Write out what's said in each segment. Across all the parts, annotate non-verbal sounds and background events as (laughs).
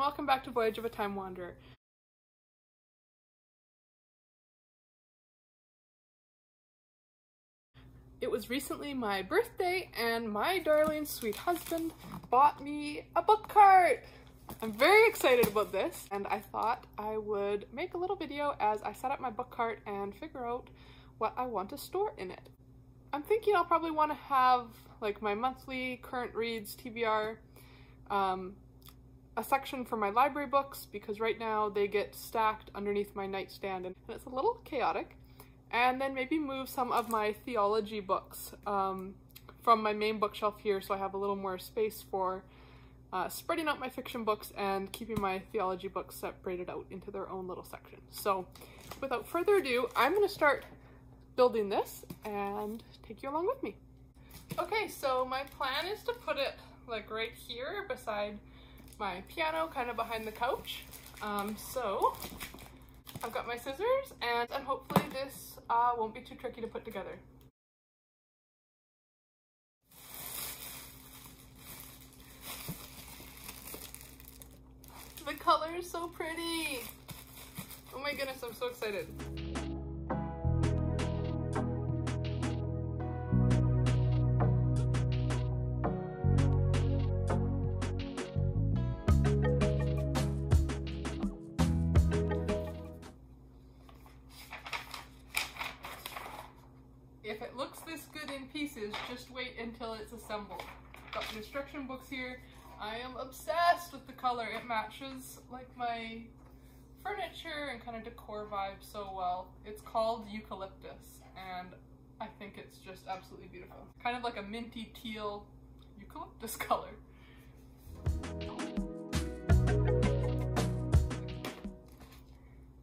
welcome back to Voyage of a Time Wanderer. It was recently my birthday and my darling sweet husband bought me a book cart! I'm very excited about this and I thought I would make a little video as I set up my book cart and figure out what I want to store in it. I'm thinking I'll probably want to have like my monthly current reads, TBR, um, a section for my library books because right now they get stacked underneath my nightstand and it's a little chaotic. And then maybe move some of my theology books um, from my main bookshelf here so I have a little more space for uh, spreading out my fiction books and keeping my theology books separated out into their own little section. So without further ado, I'm going to start building this and take you along with me. Okay, so my plan is to put it like right here beside my piano, kind of behind the couch. Um, so I've got my scissors and, and hopefully this uh, won't be too tricky to put together. The color is so pretty. Oh my goodness, I'm so excited. Just wait until it's assembled. Got the instruction books here. I am obsessed with the color. It matches like my furniture and kind of decor vibe so well. It's called Eucalyptus and I think it's just absolutely beautiful. Kind of like a minty teal eucalyptus (laughs) color.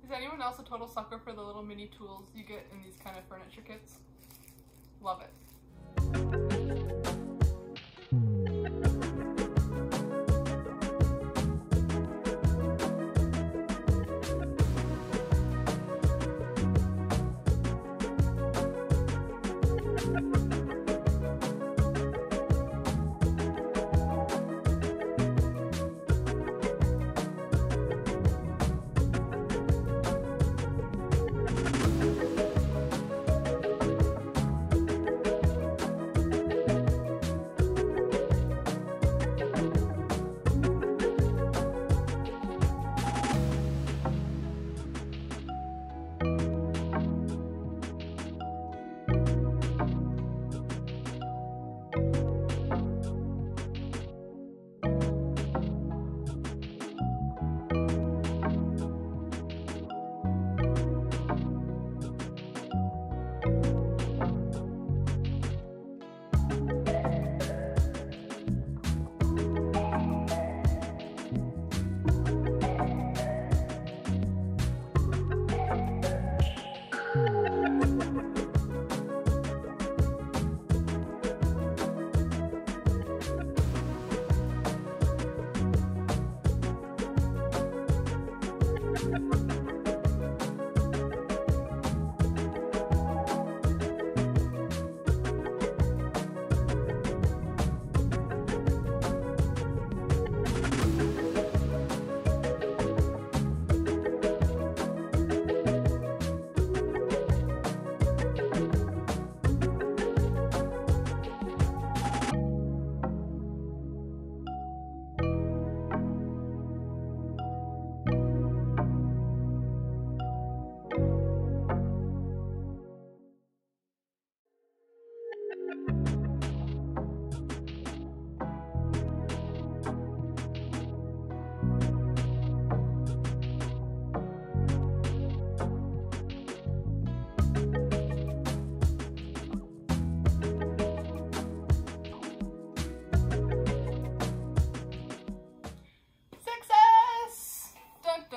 Is anyone else a total sucker for the little mini tools you get in these kind of furniture kits? Love it. Success!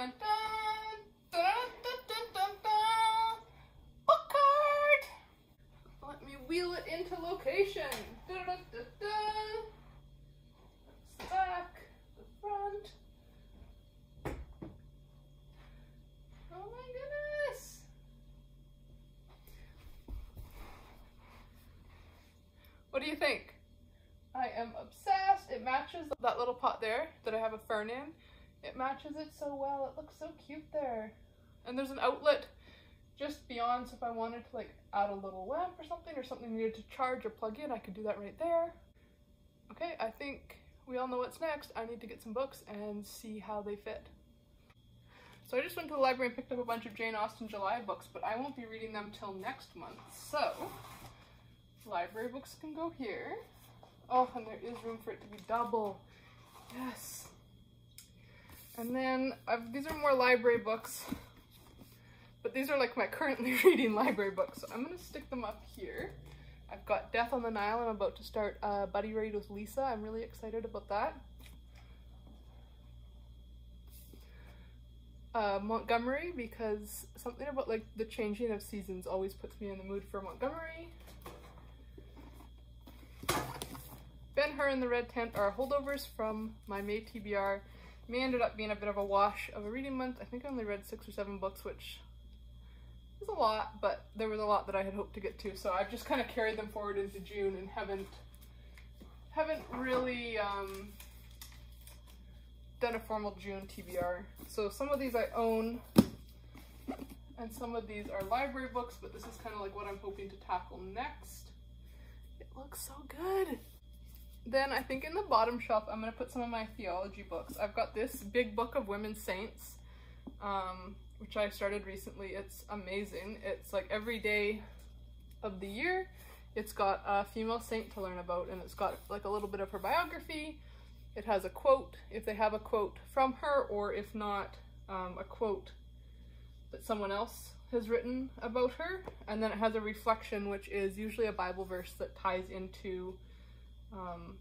Dun dun dun! Dun dun dun dun! Book card! Let me wheel it into location. Dun dun dun dun! Back, the front. Oh my goodness! What do you think? I am obsessed. It matches that little pot there that I have a fern in. It matches it so well. It looks so cute there. And there's an outlet just beyond, so if I wanted to like add a little lamp or something or something needed to charge or plug in, I could do that right there. Okay, I think we all know what's next. I need to get some books and see how they fit. So I just went to the library and picked up a bunch of Jane Austen July books, but I won't be reading them till next month. So, library books can go here. Oh, and there is room for it to be double. Yes. And then I've, these are more library books, but these are like my (laughs) currently reading library books. So I'm gonna stick them up here. I've got Death on the Nile. I'm about to start uh, Buddy Read with Lisa. I'm really excited about that. Uh, Montgomery because something about like the changing of seasons always puts me in the mood for Montgomery. Ben Hur and the Red Tent are holdovers from my May TBR. May ended up being a bit of a wash of a reading month. I think I only read six or seven books, which is a lot, but there was a lot that I had hoped to get to, so I've just kind of carried them forward into June and haven't haven't really um, done a formal June TBR. So some of these I own, and some of these are library books, but this is kind of like what I'm hoping to tackle next. It looks so good. Then I think in the bottom shelf, I'm going to put some of my theology books. I've got this big book of women saints, um, which I started recently. It's amazing. It's like every day of the year, it's got a female saint to learn about, and it's got like a little bit of her biography. It has a quote, if they have a quote from her, or if not, um, a quote that someone else has written about her. And then it has a reflection, which is usually a Bible verse that ties into um,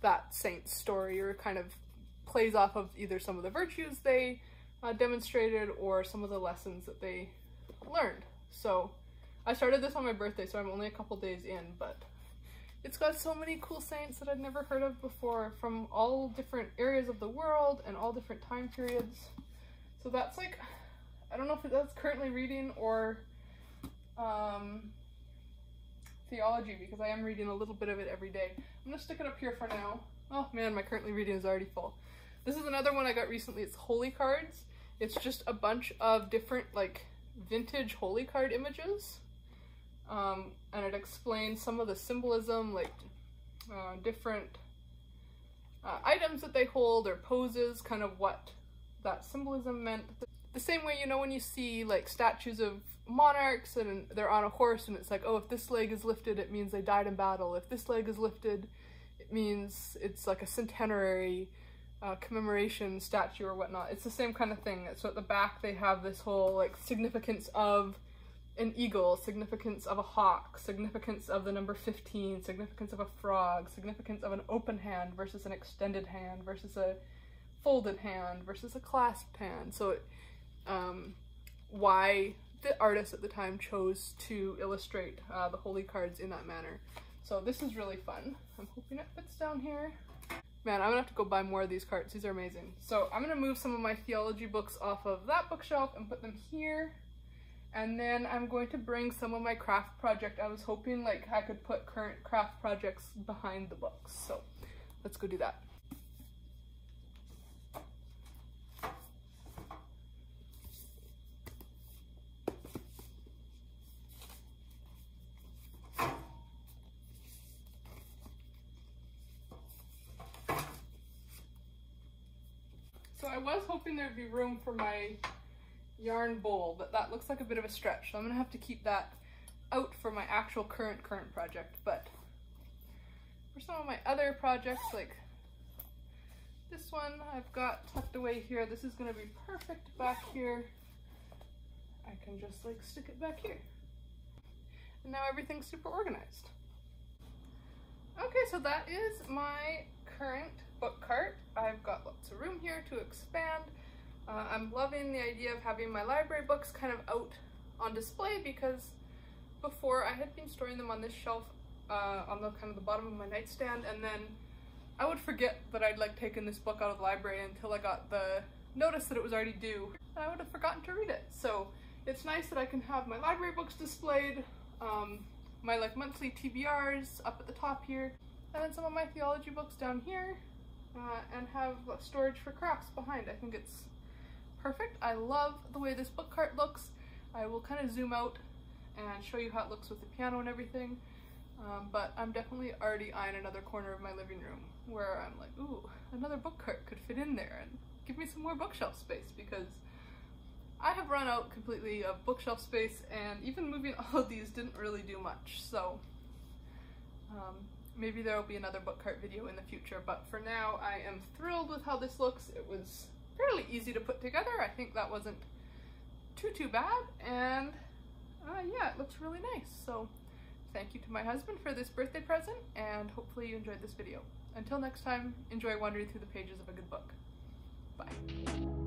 that saint's story or kind of plays off of either some of the virtues they uh, demonstrated or some of the lessons that they learned. So I started this on my birthday, so I'm only a couple days in, but it's got so many cool saints that I'd never heard of before from all different areas of the world and all different time periods. So that's like, I don't know if that's currently reading or um, theology because I am reading a little bit of it every day. I'm gonna stick it up here for now. Oh man, my currently reading is already full. This is another one I got recently. It's Holy Cards. It's just a bunch of different like vintage holy card images. Um, and it explains some of the symbolism, like uh, different uh, items that they hold or poses, kind of what that symbolism meant. The same way, you know, when you see like statues of monarchs and they're on a horse and it's like, oh, if this leg is lifted, it means they died in battle. If this leg is lifted, it means it's like a centenary uh, commemoration statue or whatnot. It's the same kind of thing. So at the back they have this whole like significance of an eagle, significance of a hawk, significance of the number 15, significance of a frog, significance of an open hand versus an extended hand versus a folded hand versus a clasped hand. So it, um, why the artist at the time chose to illustrate uh, the holy cards in that manner. So this is really fun. I'm hoping it fits down here. Man, I'm gonna have to go buy more of these cards. These are amazing. So I'm gonna move some of my theology books off of that bookshelf and put them here. And then I'm going to bring some of my craft project. I was hoping like I could put current craft projects behind the books. So let's go do that. So I was hoping there'd be room for my yarn bowl, but that looks like a bit of a stretch. So I'm gonna have to keep that out for my actual current current project. But for some of my other projects, like this one I've got tucked away here. This is gonna be perfect back here. I can just like stick it back here. And now everything's super organized. Okay, so that is my current book cart. I've got lots of room here to expand. Uh, I'm loving the idea of having my library books kind of out on display because before I had been storing them on this shelf uh, on the kind of the bottom of my nightstand and then I would forget that I'd like taken this book out of the library until I got the notice that it was already due and I would have forgotten to read it. So it's nice that I can have my library books displayed, um, my like monthly TBRs up at the top here, and then some of my theology books down here. Uh, and have storage for crafts behind. I think it's perfect. I love the way this book cart looks. I will kind of zoom out and show you how it looks with the piano and everything. Um, but I'm definitely already eyeing another corner of my living room where I'm like, ooh, another book cart could fit in there and give me some more bookshelf space because I have run out completely of bookshelf space and even moving (laughs) all of these didn't really do much. So um, maybe there will be another book cart video in the future, but for now I am thrilled with how this looks. It was fairly easy to put together. I think that wasn't too, too bad. And uh, yeah, it looks really nice. So thank you to my husband for this birthday present and hopefully you enjoyed this video. Until next time, enjoy wandering through the pages of a good book. Bye.